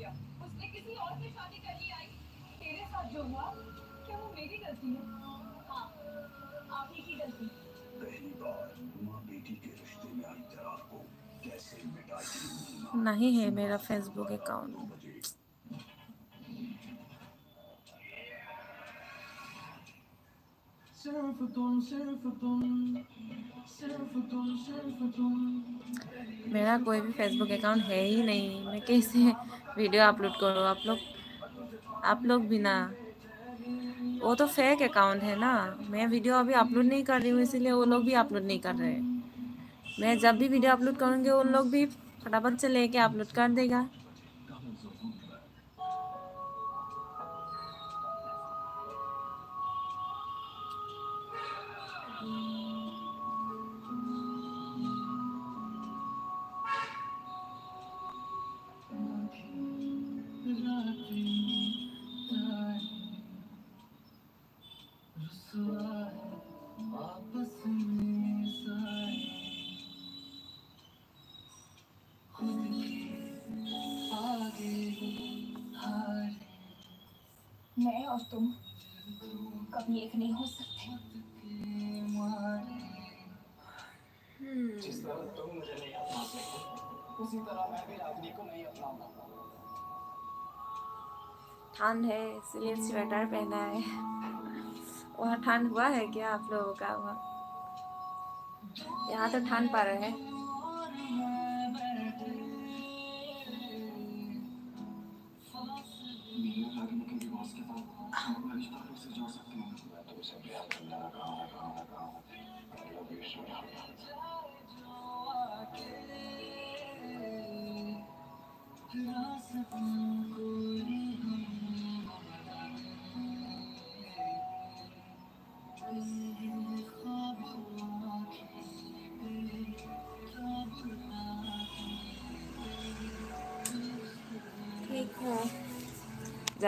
गया। उसने किसी और से शादी कर ली आई। तेरे साथ जो हुआ क्या वो मेरी गलती है? हाँ आप ही की गलती। पहली बार माँ बेटी के रिश्ते में आई दरार को कैसे मिटाई? नहीं है मेरा फेसबुक अकाउंट मेरा कोई भी फेसबुक अकाउंट है ही नहीं। मैं कैसे वीडियो अपलोड करूँ? आप लोग आप लोग भी ना। वो तो फेक अकाउंट है ना। मैं वीडियो अभी अपलोड नहीं कर रही हूँ, इसीलिए वो लोग भी अपलोड नहीं कर रहे। मैं जब भी वीडियो अपलोड करूँगी उन लोग भी फटाफट से लेके अपलोड कर देगा। और तुम कभी एक नहीं हो सकते। जिस तरह तुम मुझे नहीं अपना उसी तरह मैं भी रागनी को नहीं अपनाऊँगा। ठंड है इसलिए स्वेटर पहना है। वहाँ ठंड हुआ है क्या आप लोगों का वहाँ? यहाँ तो ठंड पड़ रहा है।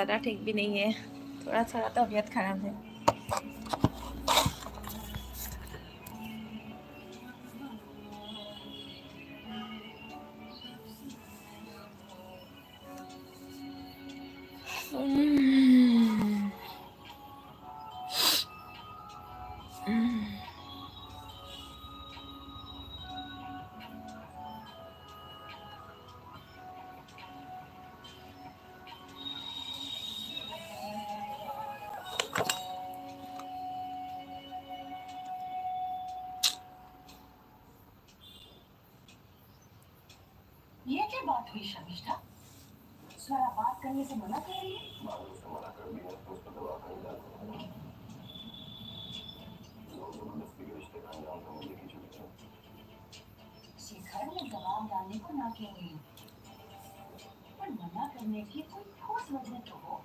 ज़्यादा ठीक भी नहीं है। थोड़ा थोड़ा तबीयत खराब है। बात हुई शर्मिष्ठा स्वरा बात करने से मना कर रही है बाबू से मना तो तो शिखर ने दबाव डालने को ना कह रही पर मना करने की कोई ठोस वजह तो हो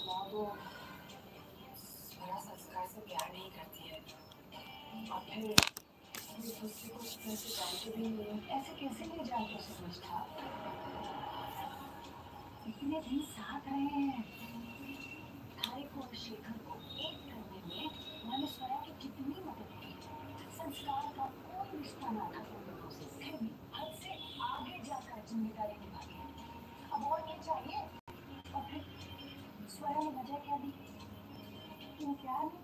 बाबू स्वरा संस्कार से प्यार नहीं करती है और फिर एक दूसरे को जानते भी नहीं हैं ऐसे कैसे ले जाओगे शर्मिष्ठा इतने दिन साथ रहे हैं तारिक और शेखर को एक करने में मैंने स्वरा की कितनी मदद की संस्कार का कोई रिश्ता ना था तुम लोगों से फिर भी हद से आगे जाकर ज़िम्मेदारी निभाई अब और ये चाहिए और फिर स्वरा ने वजह क्या दी? कि प्यार नहीं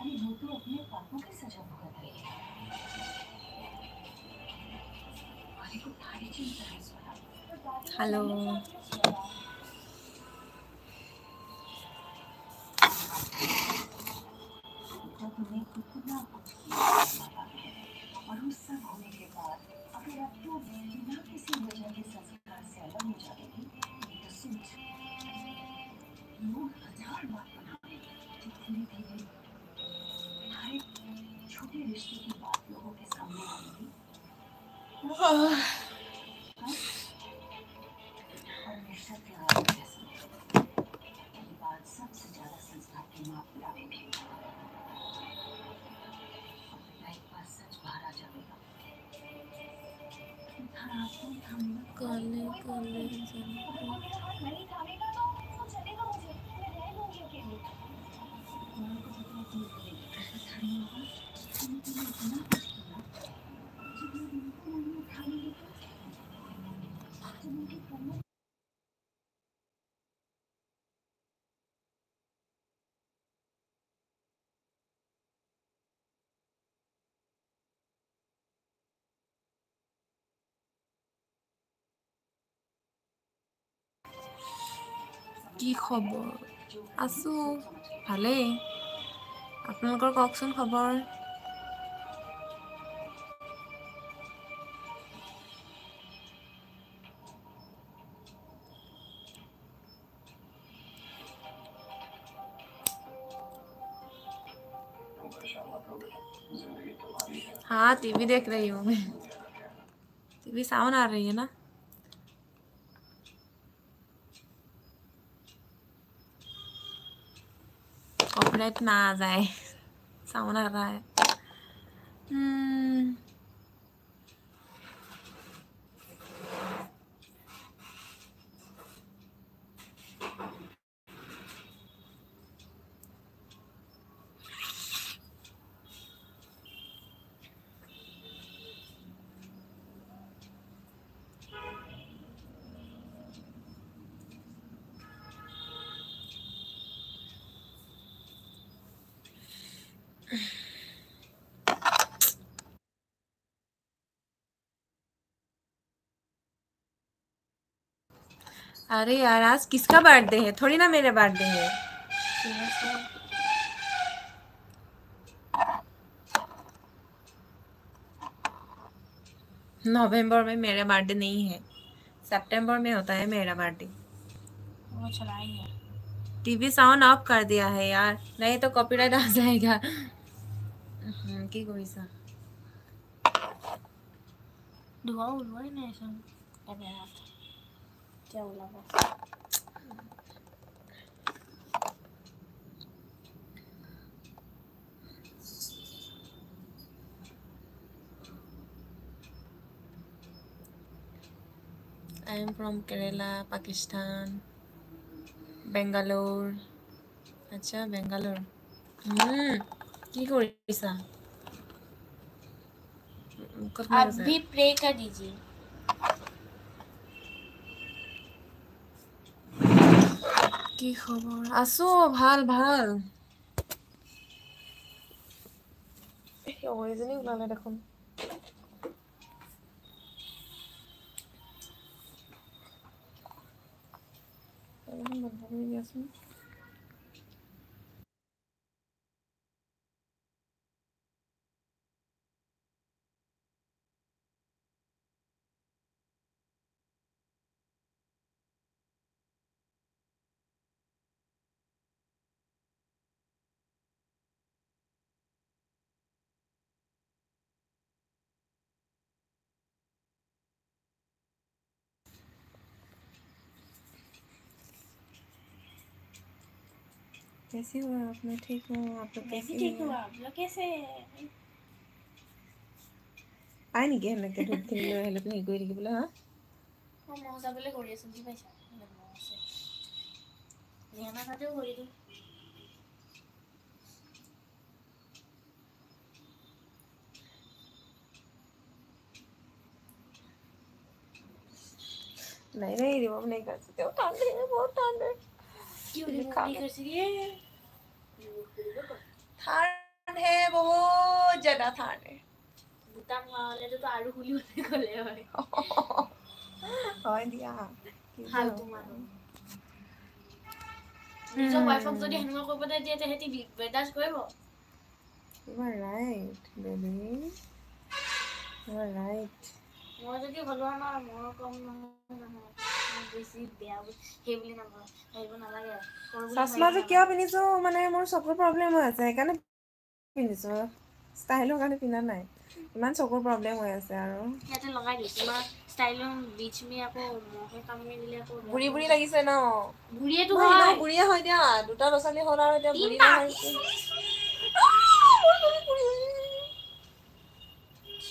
अरे वो तो अपने पापों की सजा भुगत रही है हेलो। तुम्हें कुछ কি খবৰ আছোঁ ভালেই আপোনালোকৰ কওকচোন খবৰ तुम परेशान मत हो बेटा जिंदगी तुम्हारी है हाँ टीवी देख रही हूँ मैं टीवी साउंड आ रही है ना Ulit na, Zay. Sao nó ra Hmm. अरे यार आज किसका बर्थडे है? थोड़ी ना मेरा बर्थडे है। नवंबर में मेरा बर्थडे नहीं है। सितंबर में होता है मेरा बर्थडे टीवी साउंड ऑफ़ कर दिया है यार। नहीं तो कॉपीराइट आ जाएगा। हम्म, की कोई सा। दुआ उड़वाई नहीं কেমেৰাত এতিয়া ওলাব I am from Kerala, Pakistan, Bangalore. আচ্ছা বেংগালোৰ উম, কি কৰিছা মুখত आप সোমাই भी গৈছে। प्रे कर दीजिए কি খবৰ? আছো ভাল ভাল। এজনী ওলালে দেখোন। কৰি দিয়াচোন। कैसे हुआ आप? मैं ठीक हूँ आप लोग कैसे ठीक हुआ आप लोग कैसे ಆನಿಗೆ ಅನ್ನಕ್ಕೆ ಗೊತ್ತಿಲ್ಲ ಎಲ್ಲ ಪ್ಲೇ ಗೋರಿಗೆ ಬಲ ಮೋಸ ಬಲೆ ಗೋರಿ ಸಂಜಿ ಪೈಸ ಏನ ಕಡೆ ಗೋರಿದು नहीं नहीं वो नहीं कर सकते वो टांड बहुत टांड ঠান হে বহুত জাদা ঠান হে বুটাম হলেতো আৰু হুলি হলে গলে হয় হয় দিয়া ভাল তোমাৰ মই যদি ভগৱানৰ মনৰ কম নহয় চশমাযোৰ ভাবিব কিয় পিন্ধিছো মানে মোৰ চকুৰ প্ৰব্লেম হৈ আছে সেইকাৰণে পিন্ধিছো ষ্টাইলৰ কাৰণে পিন্ধা নাই ইমান চকুৰ প্ৰব্লেম হৈ আছে আৰু ইয়াতে লগাই দিওঁ তোমাৰ ষ্টাইলৰ বিচ মি আকৌ মহে কামুৰি দিলে আকৌ বুঢ়ী বুঢ়ী লাগিছে ন বুঢ়ীয়েতো মই এনেও হয় বুঢ়ীয়ে হয় দিয়া দুটা ল'ৰা ছোৱালী হ'ল আৰু এতিয়া বুঢ়ী তিনিটা। হৈছে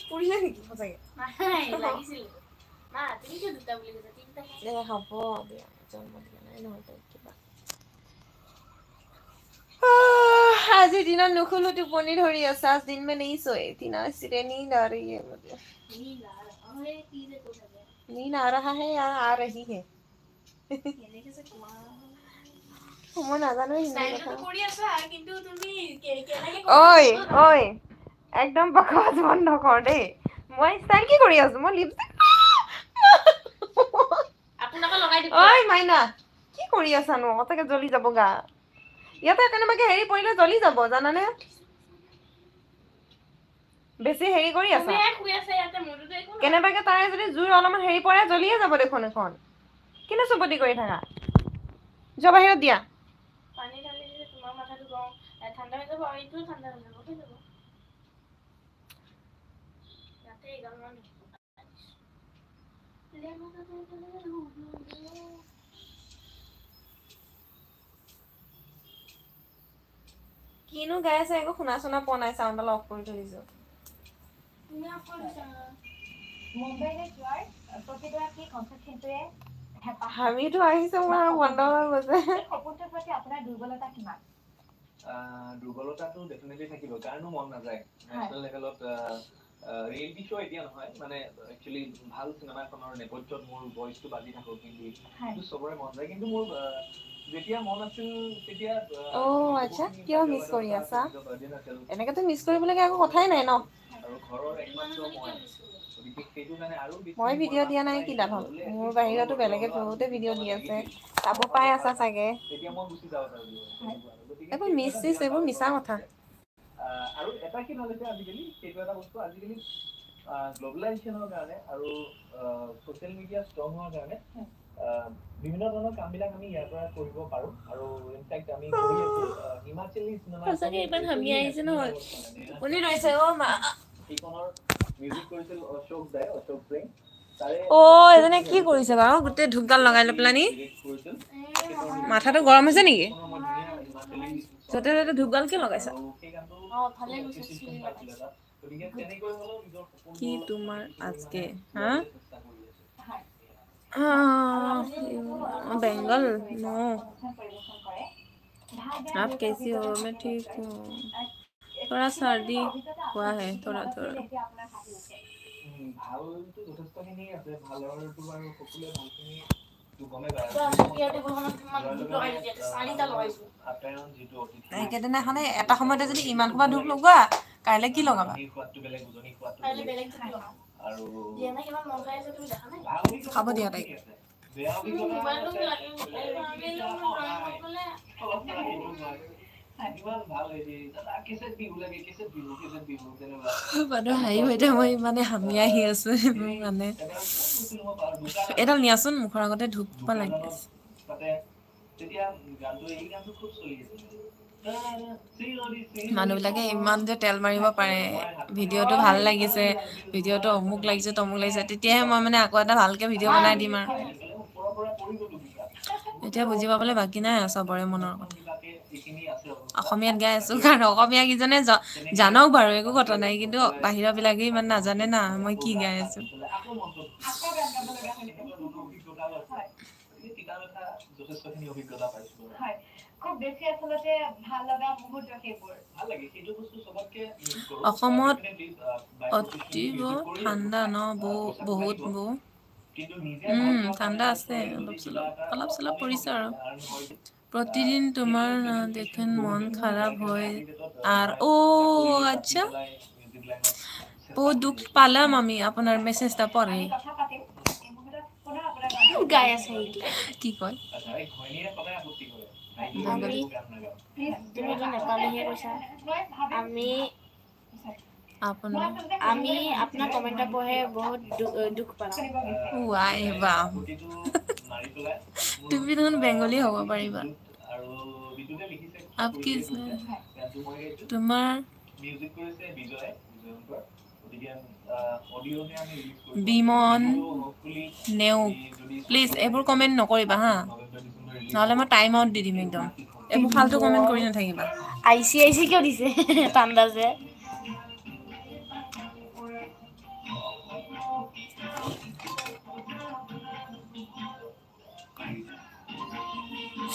বুঢ়ী হয় নেকি সঁচাকে নাই লাগিছিল মা তুমি কিয় দুটা বুলি কৈছা তিনিটা এ হ'ব দিয়া জন্ম দিয়া নাই নহয় তাইক কিবা আহ, আজিৰ দিনত নুশুলো টোপনি ধৰি আছে आज दिन में नहीं सोए थी ना इसलिए नींद आ रही है मुझे নীল আৰু আৰে কি যে কৈ থাকে नींद आ रहा है या आ रही है এনেকে যে কোৱা মই নাজানো হিন্দী ষ্টাইলটো কথা কৰি আছা কিন্তু তুমি কে- কেনেকে ঐ ঐ একদম বকবাস বন্ধ কৰ দেই মই ষ্টাইল কি কৰি আছো মই লিপষ্টিক ঐ মাইনা কি কৰি আছানো সঁচাকে জ্বলি যাব গা ইয়াতে কেনেবাকে হেৰি পৰিলে জ্বলি যাব জানানে? বেছি হেৰি কৰি আছা। আছা। কেনেবাকে তাৰে যদি জুইৰ অলপমান হেৰি পৰে জ্বলিয়ে যাব দেখোন এখন। কিনে চুপতি কৰি থাকা? যোৱা বাহিৰত দিয়া। ঠাণ্ডা হৈ যাব আৰু এইটোও ঠাণ্ডা হৈ যাব হৈ যাব ইয়াতে এগালমান কিনো গাই আছে একো শুনা চুনা পোৱা নাই চাউণ্ড অফ কৰি থৈ দিছো। হামিটো আহিছে মোৰ আৰু বন্ধ হৈ গৈছে। এই সপোনটোৰ প্ৰতি আপোনাৰ দুৰ্বলতা কিমান? আহ, দুৰ্বলতাটো ডেফিনেটলি থাকিব কাৰণো মন নাযায়। নেশ্যনেল লেভেলত ৰিয়েলিটি শ্ব' এতিয়া নহয় মানে একচুৱেলি ভাল চিনেমা এখনৰ নেপথ্যত মোৰ ভইচটো বাজি থাকক কিন্তু। সেইটো চবৰে মন যায়। কিন্তু মোৰ যেতিয়া মন আছিল তেতিয়া অ' আচ্ছা, কিয় ব্যস্ততা কৰি আছা? এনেকেতো মিছ কৰিবলগীয়া একো কথাই নাই ন? আৰু ঘৰৰ একমাত্ৰ মই। মই ভিডিঅ' দিয়া নাই কি লাভ? হ'ল মোৰ বাহিৰতো বেলেগে বহুতে ভিডিঅ' দি আছে। চাব পাই আছা চাগে? এইবোৰ মিছ চিছ এইবোৰ। মিছা কথা। আৰু এটা কি ভাল হৈছে আজিকালি সেইটো এটা বস্তু আজিকালি গ্লবেলাইজেশ্যনৰ কাৰণে আৰু ছ'চিয়েল মিডিয়া ষ্ট্ৰং হোৱাৰ কাৰণে বিভিন্ন ধৰণৰ কামবিলাক আমি ইয়াৰ পৰা কৰিব পাৰোঁ। আৰু ইনফেক্ট আমি কৰি আছো আহ, হিমাচলী চিনেমা সঁচাকে ইমান হামি আহিছে নহয়। টোপনি ধৰিছে অ' মা সেইখনৰ মিউজিক কৰিছিল অশোক দাই অশোক প্ৰেম। তাৰে অ' এজনে কি কৰিছে বাৰু? গোটেই ধূপডাল লগাই লৈ পেলানি। Direct কৰিছিল। মাথাটো গৰম হৈছে নেকি? সেইখনৰ মই ধুনীয়া হিমাচলী য'তে ত'তে ধূপডাল কিয় লগাইছা আৰু সেই গানটো অ, ভালে গৈছে, খুব চিৰি পাইছিল এটা। গতিকে তেনেকৈ হ'লেও নিজৰ সপোনবোৰ কি তোমাৰ আজকে চেষ্টা হা কৰি আছো। हाँ, बेंगल नो অনুষ্ঠান পৰিৱেশন কৰে ভাই आप कैसी हो मैं ठीक हूँ थोड़ा सर्दी हुआ है थोड़ा थोड़ा এতিয়া আপোনাৰ হাঁহি উঠে উম, ভালতো যথেষ্টখিনি আছে ভালৰটো বাৰু সকলোৱে ভালখিনি সেইকেইদিনাখনে এটা সময়তে যদি ইমান সোপা দুখ লগোৱা কাইলৈ কি লগাবা? খাব দিয়া তাইক। মোবাইলটো বাইদেউ হাঁহি ইমানে হামি আহি আছো মানে এডাল নিয়াচোন মুখৰ আগতে ধূপ পৰা লাগি আছে। মানুহবিলাকে ইমান যে তেল মাৰিব পাৰে ভিডিঅ'টো ভাল লাগিছে ভিডিঅ'টো অমুক লাগিছে তমুক লাগিছে তেতিয়াহে মই মানে আকৌ এটা ভালকে ভিডিঅ' বনাই দিম আৰু। এতিয়া বুজি পাবলৈ বাকী নাই চবৰে মনৰ কথা। অসমীয়াত গাই আছো কাৰণ অসমীয়া কিজনে জানক বাৰু একো কথা নাই কিন্তু বাহিৰৰ বিলাকে ইমান নাজানে না মই কি গাই আছো। অসমত অতীব ঠাণ্ডা ন বহুত বহু উম ঠাণ্ডা আছে অলপ চলপ অলপ চলপ পৰিছে আৰু। প্রতিদিন তোমার দেখেন মন খারাপ হয়। আর ও আচ্ছা। ও দুঃখ পালাম আমি আপনার মেসেজটা পরে। কি কয়? আমি আপোনাৰ আমি আপোনাৰ কমেণ্ট পঢ়ে বহুত দুখ পাওঁ। ৱাই বাহ। তুমি দেখোন বেংগলী হ'ব পাৰিবা। আপ কি। তোমাৰ? বিমন নেওগ। প্লিজ এইবোৰ কমেণ্ট নকৰিবা হা। নহ'লে মই টাইম আউট দি দিম একদম। এইবোৰ ফাল্টু কমেণ্ট কৰি নাথাকিবা। আই চি আই চি কিয় দিছে? ঠাণ্ডা যে।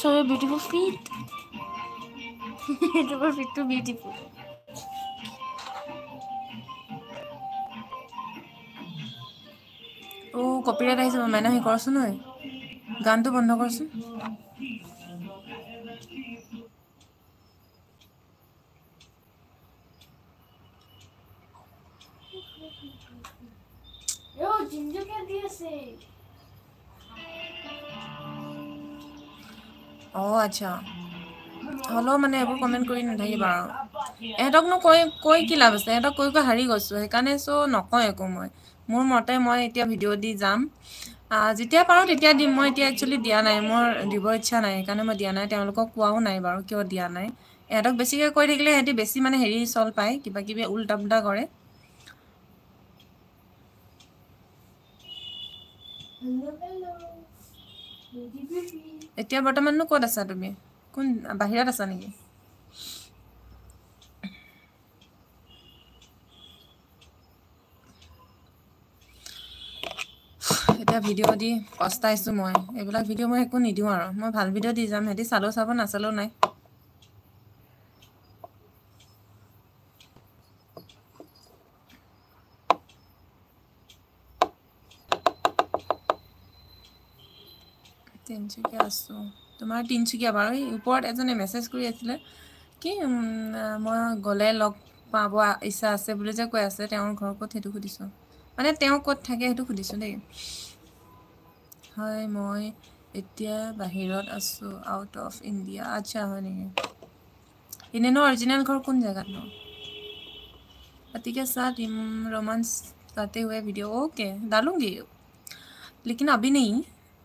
So your beautiful feet. your feet too beautiful. অ' কপিৰাইট আহিছে মাইনা সেই কৰচোন ঐ গানটো বন্ধ কৰচোন আচ্ছা। হ'লেও মানে এইবোৰ কমেণ্ট কৰি নাথাকিবা আৰু। এহঁতকনো কৈ কৈ কি লাভ আছে? এহঁতক কৈ কৈ হাৰি গৈছোঁ। সেইকাৰণে চ' নকওঁ একো মই। মোৰ মতে মই এতিয়া ভিডিঅ' দি যাম। যেতিয়া পাৰোঁ তেতিয়া দিম। মই এতিয়া একচুৱেলি দিয়া নাই। মোৰ দিব ইচ্ছা নাই। সেইকাৰণে মই দিয়া নাই। তেওঁলোকক কোৱাও নাই বাৰু কিয় দিয়া নাই। ইহঁতক বেছিকৈ কৈ থাকিলে সিহঁতি বেছি মানে হেৰি চল পায় কিবা কিবি উল্টা পুল্টা কৰে. এতিয়া বৰ্তমাননো ক'ত আছা তুমি? কোন বাহিৰত আছা নেকি? এতিয়া ভিডিঅ' দি পস্তাইছোঁ মই। এইবিলাক ভিডিঅ' মই একো নিদিওঁ আৰু। মই ভাল ভিডিঅ' দি যাম। সিহঁতি চালেও চাব নাচালেও নাই। তিনিচুকীয়া আছোঁ তোমাৰ তিনিচুকীয়া বাৰু এই ওপৰত এজনে মেছেজ কৰি আছিলে কি উম, আহ, মই গ'লে লগ পাব ইচ্ছা আছে বুলি যে কৈ আছে তেওঁৰ ঘৰ ক'ত সেইটো সুধিছোঁ মানে তেওঁ ক'ত থাকে সেইটো সুধিছোঁ দেই হয় মই এতিয়া বাহিৰত আছোঁ আউট অফ ইণ্ডিয়া আচ্ছা হয় নেকি এনেনো অৰিজিনেল ঘৰ কোন জেগাত ন पति के साथ इम- रोमांस करते हुए वीडियो ओके डालूंगी लेकिन अभी नहीं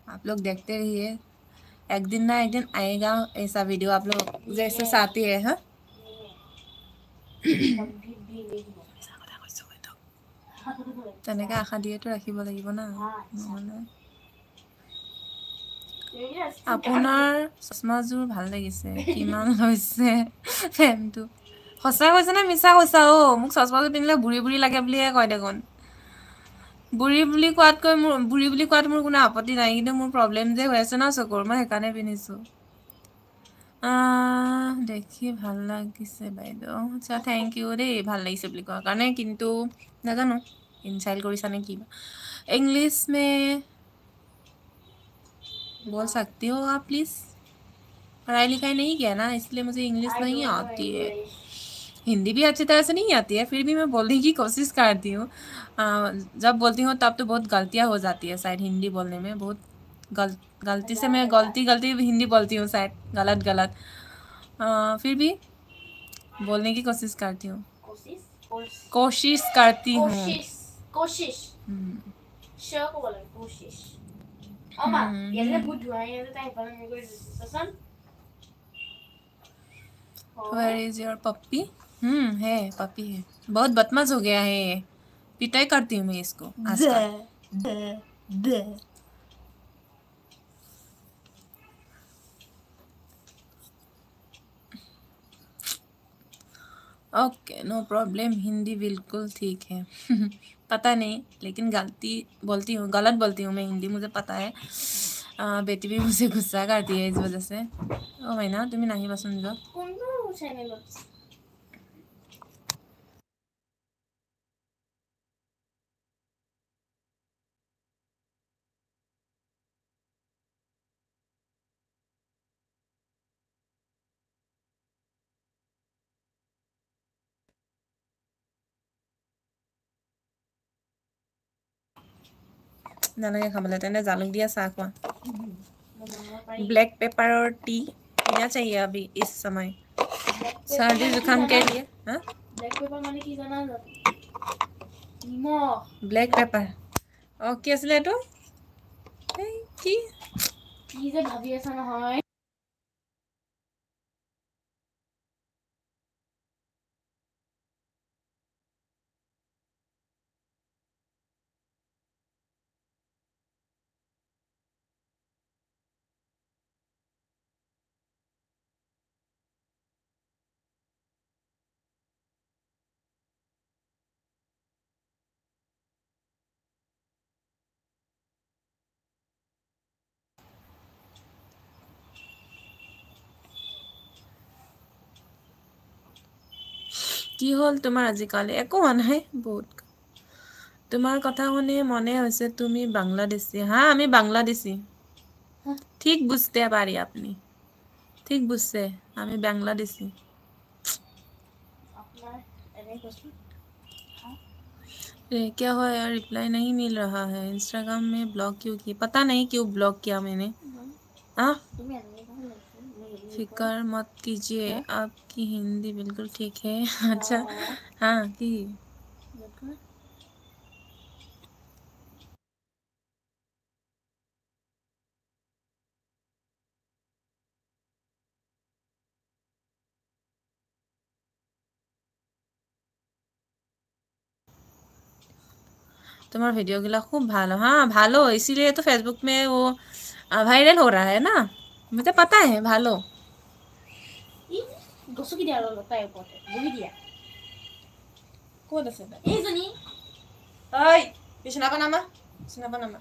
आप लोग देखते रहिए एक दिन ना एक दिन आएगा ऐसा वीडियो आप लोग जैसे चाहती है हाँ তেনেকৈ আশা দিয়েতো ৰাখিব লাগিব না নহ'লে আপোনাৰ চশমাযোৰ ভাল লাগিছে কিমান লৈছে ফেমটো সঁচা কৈছে নে মিছা কৈছা অ' মোক চশমাযোৰ পিন্ধিলে বুঢ়ী বুঢ়ী লাগে বুলিহে কয় দেখোন বুঢ়ী বুলি কোৱাতকৈ মোৰ বুঢ়ী বুলি কোৱাত মোৰ কোনো আপত্তি নাই কিন্তু মোৰ প্ৰব্লেম যে হৈ আছে ন চকুৰ মই সেইকাৰণে পিন্ধিছোঁ আহ, দেখি ভাল লাগিছে বাইদেউ আচ্ছা থেংক ইউ দেই ভাল লাগিছে বুলি কোৱাৰ কাৰণে কিন্তু নাজানো ইনচাইল্ট কৰিছা নে কি ইংলিছ মে बोल सकती हो आप प्लीज़ पढ़ाई लिखाई नहीं किया ना इसलिए मुझे इंग्लिश नहीं आती है हिंदी भी अच्छी तरह से नहीं आती है फिर भी मैं बोलने की कोशिश करती हूँ आ, जब बोलती हूँ तब तो बहुत गलतियाँ हो जाती है शायद हिंदी बोलने में। बहुत गल गलती से मैं गलती गलती हिंदी बोलती हूँ शायद गलत गलत। आ, फिर भी बोलने की कोशिश करती हूँ। कोशिश करती हूँ। कोशिश कोशिश? वेयर इज़ योर पप्पी हम्म। है पप्पी है। बहुत बदमाश हो गया है ये। पिटाई करती हूँ मैं इसको आजकल। ओके नो प्रॉब्लम हिंदी बिल्कुल ठीक है। पता नहीं लेकिन गलती बोलती हूँ गलत बोलती हूँ मैं हिंदी मुझे पता है। आ, बेटी भी मुझे गुस्सा करती है इस वजह से। ओ मैना तुम्हें नहीं पसंद নালাগে খাবলৈ তেনে জালুক দিয়া চাহ খোৱা ब्लैक पेपर और टी पीना चाहिए अभी इस समय सर्दी जुकाम के लिए हाँ Black pepper মানে কি জানা জানো? নিমখ ব্লেক পেপাৰ অঁ কি আছিলে এইটো এই কি কি যে ভাবি আছা নহয় কি হ'ল তোমাৰ আজিকালি একো হোৱা নাই বহুত তোমাৰ কথা শুনি মনে হৈছে তুমি বাংলাদেশী হ্যাঁ আমি বাংলাদেশী ঠিক বুঝতে পারি আপনি ঠিক বুঝছে আমি বাংলাদেশী আপোনাৰ এনে কৈছোঁ ये क्या हुआ यार रिप्लाई नहीं मिल रहा है इंस्टाग्राम में ब्लॉक क्यों किया पता नहीं क्यों ब्लॉक किया मैंने हाँ फिकर मत कीजिए आपकी हिंदी बिल्कुल ठीक है अच्छा हाँ की নকওঁ। तुम्हारा वीडियो गिला खूब भालो हाँ भालो इसीलिए तो फेसबुक में वो वायरल हो रहा है ना मुझे पता है भालो ই গছকি দিয়া আৰু তাইৰ ওপৰতে বহি দিয়া ক'ত আছে এইজনী ঐ বিচনা বনামা বিচনা বনামা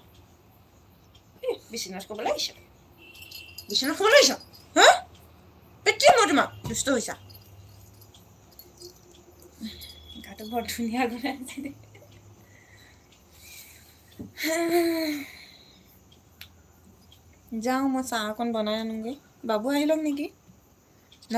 বিচনা ক'বলৈ আহিছ বিচনা ক'বলৈ আহিছ হা পেটি মই তোমাক দুষ্ট হৈছা গাটো বৰ ধুনীয়া গুণাই আছে দেই যাওঁ মই চাহ অকণ বনাই আনোগৈ বাবু আহি লওক নেকি ন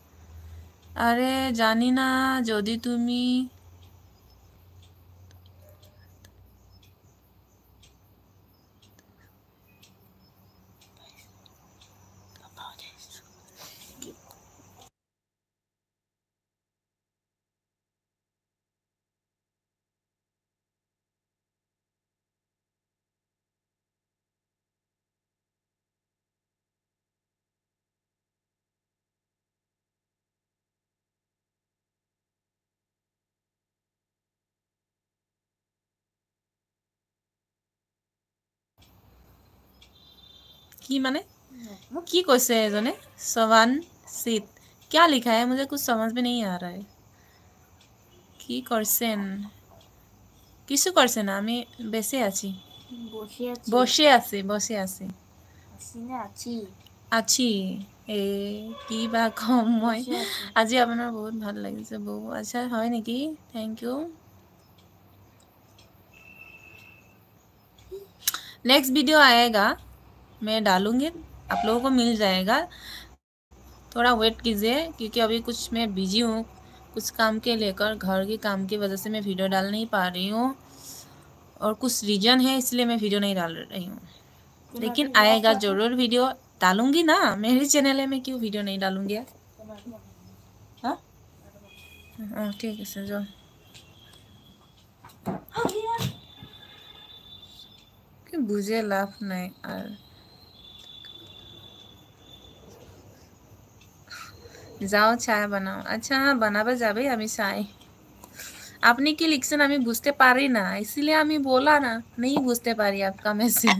আরে জানি না যদি তুমি কি মানে কি কৈছে এজনে সৱান চিত क्या लिखा है मुझे कुछ समझ में नहीं आ रहा है কি করছেন কিছু করছে না আমি বেঁচে আছি বসে আছি বসে আছি বসে আছি আছি নে আছি আছি এ কি বা কম মই বসে আছি আজি আপোনাৰ বহুত ভাল লাগিছে বৌ আচ্ছা হয় নেকি থেংক ইউ नेक्स्ट वीडियो आएगा मैं डालूँगी आप लोगों को मिल जाएगा। थोड़ा वेट कीजिए क्योंकि अभी कुछ मैं बिज़ी हूँ कुछ काम के लेकर घर के काम की वजह से मैं वीडियो डाल नहीं पा रही हूँ। और कुछ रीजन है इसलिए मैं वीडियो नहीं डाल रही हूँ। लेकिन आएगा ज़रूर वीडियो डालूँगी ना मेरे चैनल है मैं क्यों वीडियो नहीं डालूँगी? हाँ? हाँ? ठीक है सर जो बुझे लाभ नहीं आ যাও চায় বানাও। আচ্ছা বানাবে যাবে আমি চাই। আপনি কি লিখছেন? আমি বুঝতে পারি না। ইসিলিয়ে আমি বলা না, নেই বুঝতে পারি আপকা মেছেজ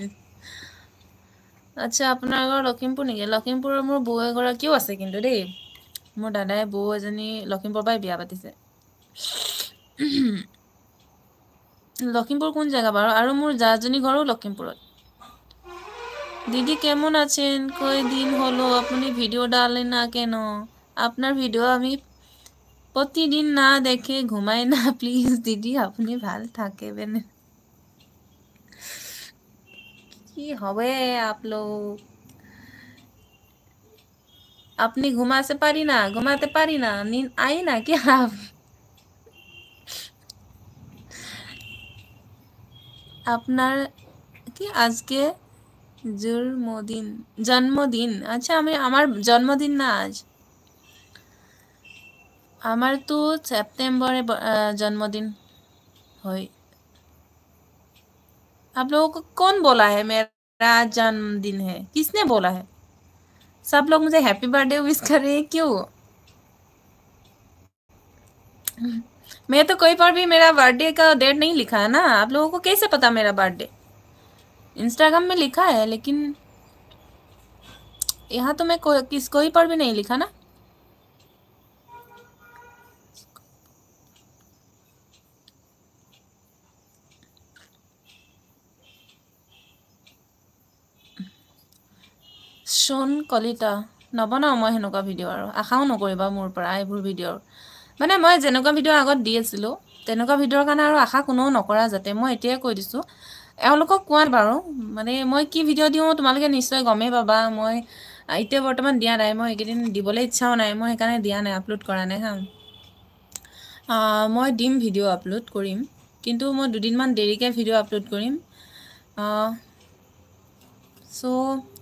আচ্ছা আপোনাৰ ঘৰ লখিমপুৰ নেকি? লখিমপুৰৰ মোৰ বৌ এগৰাকীও আছে কিন্তু দেই। মোৰ দাদাই বৌ এজনী লখিমপুৰৰ পৰাই বিয়া পাতিছে। লখিমপুর কোন জায়গা বাৰু? আৰু মোৰ জাজনী ঘৰো লখিমপুৰত। দিদি কেমন আছেন? কয়দিন হলো, আপনি ভিডিও ডালেন না কেন? আপনার ভিডিও আমি প্রতিদিন না দেখে ঘুমাই না প্লিজ দিদি আপনি ভালো থাকবেন। কি হবে আপলো আপনি ঘুমাতে পারি না, ঘুমাতে পারি না নিন আই না কি আপ? আপনার কি আজকে জন্মদিন? জন্মদিন? আচ্ছা আমি, আমার জন্মদিন না আজ। আমার তো सेप्टेम्बरे ब- अ, जन्मदिन হয় आप लोगों को कौन बोला है मेरा आज जन्मदिन है किसने बोला है सब लोग मुझे हैप्पी बर्थडे विश कर रहे हैं क्यों मैं तो कोई पर भी मेरा बर्थडे का डेट नहीं लिखा है ना आप लोगों को कैसे पता मेरा बर्थडे इंस्टाग्राम में लिखा है लेकिन यहाँ तो मैं को, किस कोई पर भी नहीं लिखा ना শোন কলিতা নবনাওঁ মই সেনেকুৱা ভিডিঅ' আৰু। আশাও নকৰিবা মোৰ পৰা এইবোৰ ভিডিঅ'ৰ মানে মই যেনেকুৱা ভিডিঅ' আগত দি আছিলোঁ তেনেকুৱা ভিডিঅ'ৰ কাৰণে আৰু আশা কোনেও নকৰা যাতে। মই এতিয়াই কৈ দিছোঁ। এওঁলোকক কোৱাত বাৰু মানে মই কি ভিডিঅ' দিওঁ তোমালোকে নিশ্চয় গমেই পাবা। মই এতিয়া বৰ্তমান দিয়া নাই মই এইকেইদিন দিবলৈ ইচ্ছাও নাই মই সেইকাৰণে দিয়া নাই আপলোড কৰা নাই হা। মই দিম ভিডিঅ' আপলোড কৰিম কিন্তু মই দুদিনমান দেৰিকৈ ভিডিঅ' আপলোড কৰিম। চ'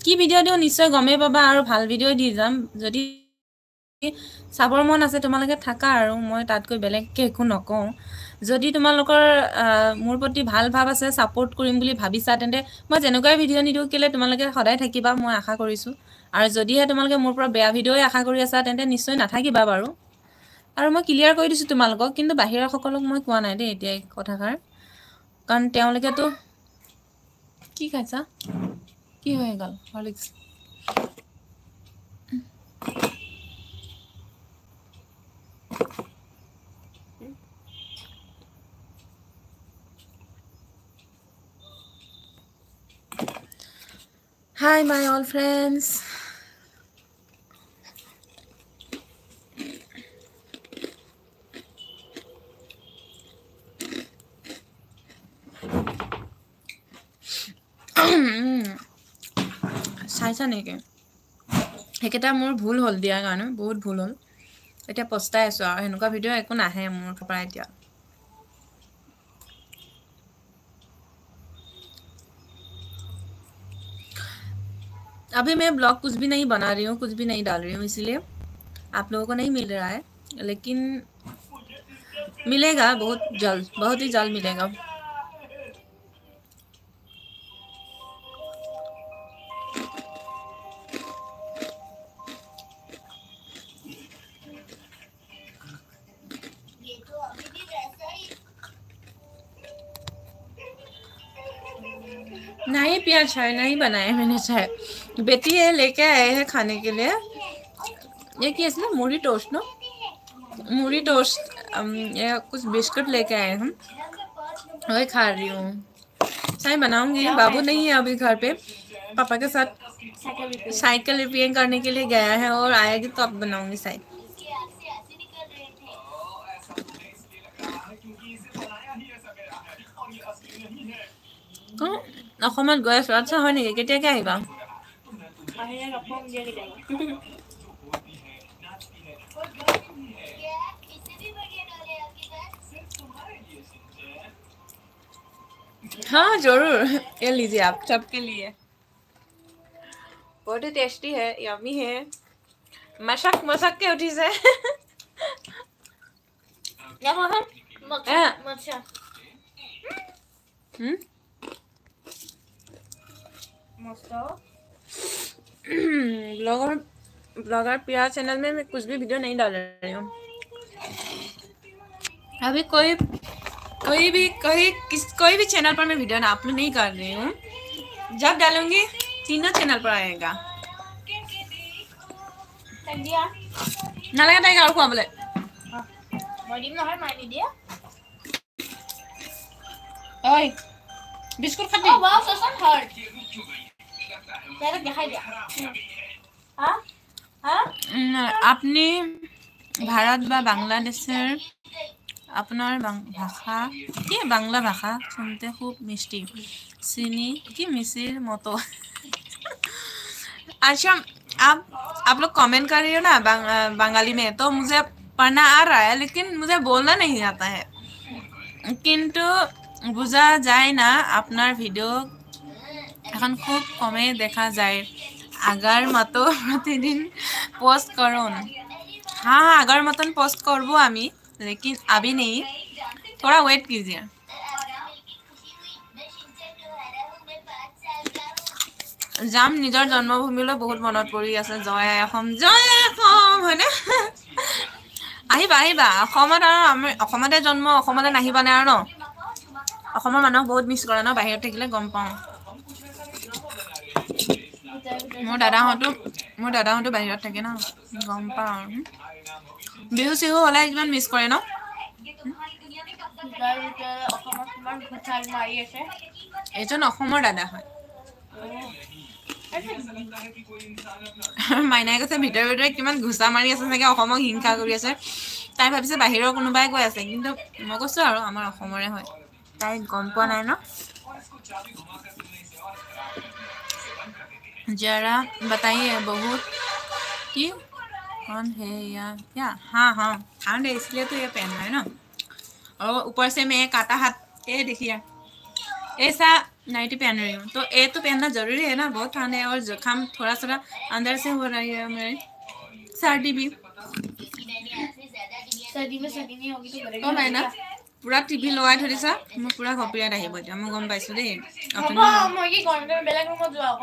কি ভিডিঅ' দিওঁ নিশ্চয় গমেই পাবা আৰু ভাল ভিডিঅ' দি যাম। যদি চাবৰ মন আছে তোমালোকে থাকা আৰু মই তাতকৈ বেলেগকৈ একো নকওঁ। যদি তোমালোকৰ মোৰ প্ৰতি ভাল ভাৱ আছে ছাপৰ্ট কৰিম বুলি ভাবিছা তেন্তে মই যেনেকুৱাই ভিডিঅ' নিদিওঁ কেলৈ তোমালোকে সদায় থাকিবা মই আশা কৰিছোঁ। আৰু যদিহে তোমালোকে মোৰ পৰা বেয়া ভিডিঅ'ই আশা কৰি আছা তেন্তে নিশ্চয় নাথাকিবা বাৰু। আৰু মই ক্লিয়াৰ কৰি দিছোঁ তোমালোকক কিন্তু বাহিৰা সকলক মই কোৱা নাই দেই এতিয়া কথাষাৰ। কাৰণ তেওঁলোকেতো কি খাইছা? কি হৈ গ'ল Horlicks Hi, my old friends. চাইছা নেকি সেইকেইটা মোৰ ভুল হ'ল দিয়াৰ কাৰণে বহুত ভুল হ'ল এতিয়া পস্তাই আছোঁ আৰু সেনেকুৱা ভিডিঅ' একো নাহে মোৰ পৰা এতিয়া अभी मैं ब्लॉग कुछ भी नहीं बना रही हूँ कुछ भी नहीं डाल रही हूँ इसलिए आप लोगों को नहीं मिल रहा है लेकिन मिलेगा बहुत जल्द बहुत ही जल्द मिलेगा चाय नहीं बनाया मैंने चाय। बेटी है लेके आए हैं खाने के लिए। ये क्या इसमें मूढ़ी टोस्ट नो? मूढ़ी टोस्ट ये कुछ बिस्कुट लेके आए हम। वही खा रही हूँ। चाय बनाऊँगी। बाबू नहीं है अभी घर पे। पापा के साथ साइकिल रिपेयर करने के लिए गया है और आएगी तो अब बनाऊँगी चाय। অঁ, অসমত গৈ আছো আচ্ছা হয় নেকি কেতিয়াকে আহিবা আহিলে লগ পাম দিয়া কেতিয়াবা हाँ जरूर ये लीजिए आप सबके लिए बहुत ही टेस्टी है यमी है मशक मशक के उठी से যাব হা মচ্ছা হ্যাঁ। মচ্ছা हम्म ब्लॉगर ब्लॉगर प्यार चैनल में मैं कुछ भी वीडियो नहीं डाल रही हूँ। अभी कोई कोई भी कोई किस कोई भी चैनल पर मैं वीडियो ना अपलोड नहीं कर रही हूँ। जब डालूँगी तीनों चैनल पर आएगा। ना लगा टाइगर और बोले बिस्कुट खाते ओ আপনি ভাৰত বা বাংলাদেশের আপনার বাং- ভাষা কি বাংলা ভাষা শুনতে খুব মিষ্টি চিনি কি মিষ্টির মতো अच्छा आप आप लोग कमेंट कर रही हो ना बंग, बंगाली में तो मुझे पढ़ना आ रहा है लेकिन मुझे बोलना नहीं आता है কিন্তু বুজা যায় না আপনার ভিডিও এখন খুব কমে দেখা যায় আগার মতো প্রতিদিন পোস্ট করুন हाँ हाँ अगर मतन पोस्ट करबो আমি लेकिन अभी नहीं थोड़ा वेट कीजिए যাম নিজৰ জন্মভূমিলৈ বহুত মনত পৰি আছে জয় আই অসম জয় আই অসম হয়নে আহিবা আহিবা অসমত আৰু আমি অসমতে জন্ম অসমতে নাহিবানে আৰু ন অসমৰ মানুহক বহুত মিছ কৰে ন বাহিৰত থাকিলে গম পাওঁ মোৰ দাদাহঁতো মোৰ দাদাহঁতো বাহিৰত থাকে ন গম পাওঁ। আৰু বিহু চিহু হ'লে কিমান মিছ কৰে ন? এইজন অসমৰ দাদা হয়। মাইনাই কৈছে ভিতৰে ভিতৰে কিমান ঘোচা মাৰি আছে চাগে অসমক হিংসা কৰি আছে। তাই ভাবিছে বাহিৰৰ কোনোবাই কৈ আছে কিন্তু মই কৈছোঁ আৰু আমাৰ অসমৰে হয়। তাই গম পোৱা নাই ন? जरा बताइए बहुत कि कौन है या क्या हाँ हाँ ठंड है इसलिए तो ये पहना है ना और ऊपर से मैं काटा हाथ ये देखिए ऐसा नाइटी पहन रही हूँ तो ये तो पहनना जरूरी है ना बहुत ठंड है और जुकाम थोड़ा थोड़ा अंदर से हो रही है मेरे सर्दी भी सर्दी में सर्दी नहीं होगी तो অঁ মাইনা পূৰা টিভি লগাই থৈ দিছা মোৰ পূৰা কপিৰাইট আহিব এতিয়া মই গম পাইছোঁ দেই হ'ব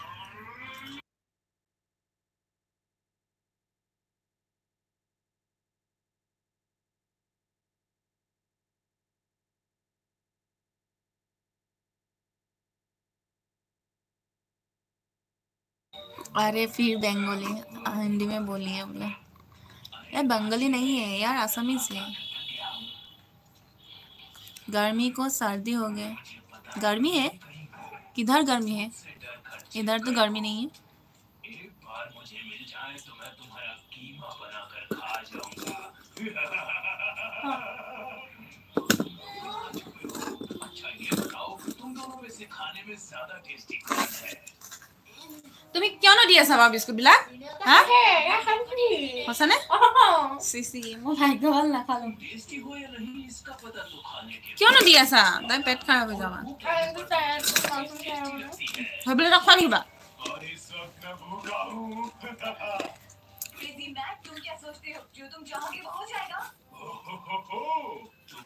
अरे फिर बंगाली, हिंदी में बोलिए बोले यार बंगाली नहीं है यार असमीज है गर्मी को सर्दी हो गए गर्मी है? किधर गर्मी है? इधर तो गर्मी नहीं है? তুমি কিয়নো দি আছা বাৰু বিস্কুটবিলাক হা তাকে, এয়া খাম কি? সঁচানে অহ, চি চি মই ভাগ্য ভাল নাখালো কিয়নো দি আছা তাই পেট খাৰাপ হৈ যাবা আৰু এইটো চাই- এইটো মাংস চাই আৰু ন? ভাবিলে তাক খোৱা থাকিবা क्रेजी मैक तुम क्या सोचते हो जो तुम चाहोगे वो हो जाएगा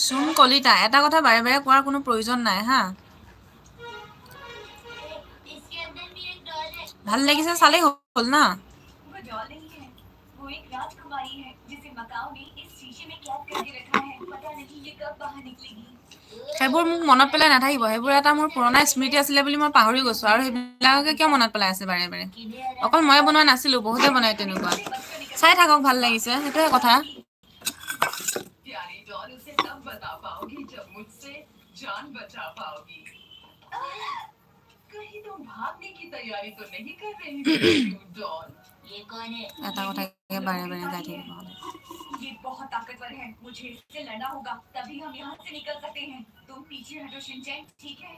চোন কলিতা এটা কথা বাৰে বাৰে কোৱাৰ কোনো প্ৰয়োজন নাই হা। ভাল লাগিছে চালেই হল না। সেইবোৰ মোক মনত পেলাই নাথাকিব। সেইবোৰ এটা মোৰ পুৰণা স্মৃতি আছিলে বুলি মই পাহৰি গৈছো আৰু সেইবিলাককে কিয় মনত পেলাই আছে বাৰে বাৰে? অকল মই বনোৱা নাছিলো বহুতে বনাই তেনেকুৱা। চাই থাকক ভাল লাগিছে। সেইটোহে কথা। बता पाओगी जब मुझसे जान बचा पाओगी। कहीं तुम भागने की तैयारी तो नहीं कर रही डॉन। ये कौन है? आता उठा के बड़े बड़े ये बहुत ताकतवर है मुझे इससे लड़ना होगा तभी हम यहाँ से निकल सकते हैं। तुम पीछे हटो शिनचैन ठीक है?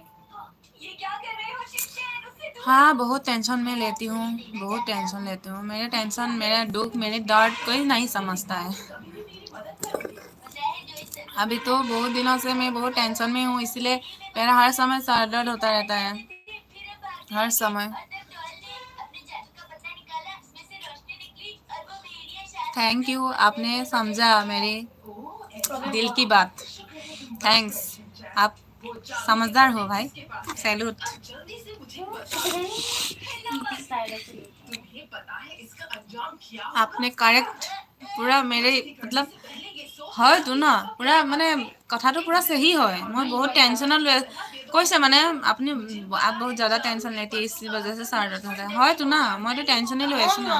ये क्या कर रहे हो हाँ बहुत टेंशन में लेती हूँ बहुत टेंशन लेती हूँ। मेरे टेंशन मेरा दुख मेरे दर्द कोई नहीं समझता है। अभी तो बहुत दिनों से मैं बहुत टेंशन में हूँ, इसलिए मेरा हर समय सर दर्द होता रहता है। हर समय। थैंक यू आपने समझा मेरी दिल की बात। थैंक्स आप समझदार हो भाई। सैल्यूट आपने करेक्ट पूरा मेरे मतलब হয়তো ন পুৰা মানে কথাটো পুৰা চেহি হয় মই বহুত টেনশ্যনত লৈ কৈছে মানে আপুনি आप बहुत ज़्यादा टेंशन लेती है इसी वजह से सार हो रहा है হয়তো না মইতো টেনশ্যনেই লৈ আছোঁ না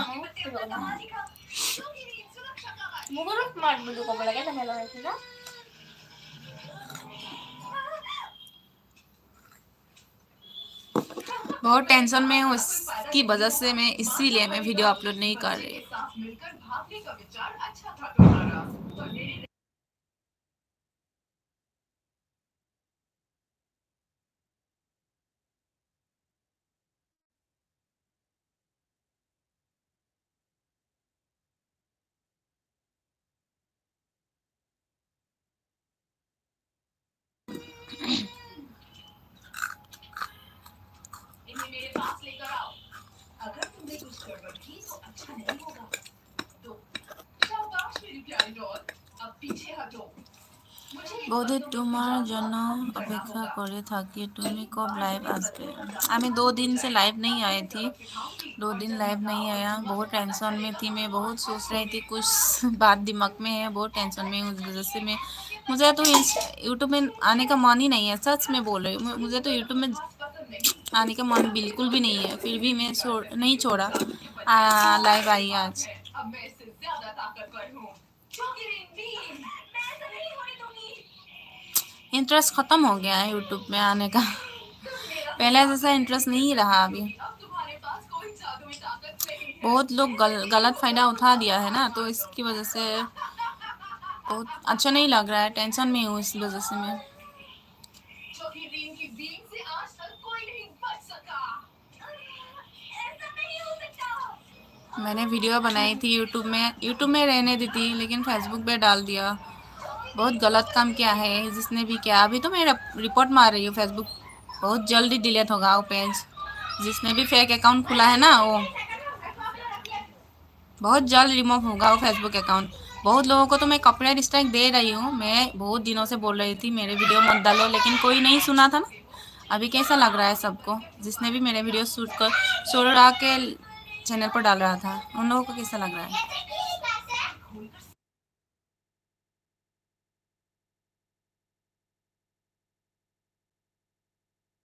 মোকো স্মাৰ্ট বুলি ক'ব লাগে তেনেহ'লে হৈছে ন बहुत टेंशन में हूँ इसकी वजह से मैं इसीलिए मैं वीडियो अपलोड नहीं कर रही বৌদি बात तो তোমার समझाओ। জন্য অপেক্ষা করে থাকি তুমি कब लाइव আসবে আমি दो दिन से लाइव नहीं आई थी दो दिन लाइव नहीं आया बहुत टेंशन में थी मैं बहुत सोच रही थी कुछ बात दिमाग में है बहुत टेंशन में हूँ, उस वजह से मैं मुझे तो यूट्यूब में आने का मन ही नहीं है सच में बोल रही हूँ मुझे तो यूट्यूब में आने का मन बिल्कुल भी नहीं है फिर भी मैं छोड़ नहीं छोड़ा लाइव आई आज इंटरेस्ट ख़त्म हो गया है यूट्यूब में आने का। पहले जैसा इंटरेस्ट नहीं रहा अभी। बहुत लोग गल, गलत फ़ायदा उठा दिया है ना तो इसकी वजह से बहुत अच्छा नहीं लग रहा है टेंशन में हूँ इस वजह से मैं। मैंने वीडियो बनाई थी यूट्यूब में। यूट्यूब में रहने दी थी, लेकिन फेसबुक पे डाल दिया। बहुत गलत काम किया है, जिसने भी किया। अभी तो मैं रिपोर्ट मार रही हूँ फेसबुक बहुत जल्दी डिलीट होगा वो पेज जिसने भी फेक अकाउंट खुला है ना वो। बहुत जल्द रिमूव होगा वो फेसबुक अकाउंट बहुत लोगों को तो मैं कॉपीराइट स्ट्राइक दे रही हूँ। मैं बहुत दिनों से बोल रही थी, मेरे वीडियो मत डालो, लेकिन कोई नहीं सुना था ना। अभी कैसा लग रहा है सबको? जिसने भी मेरे वीडियो शूट कर शोर के चैनल पर डाल रहा था। उन लोगों को कैसा लग रहा है?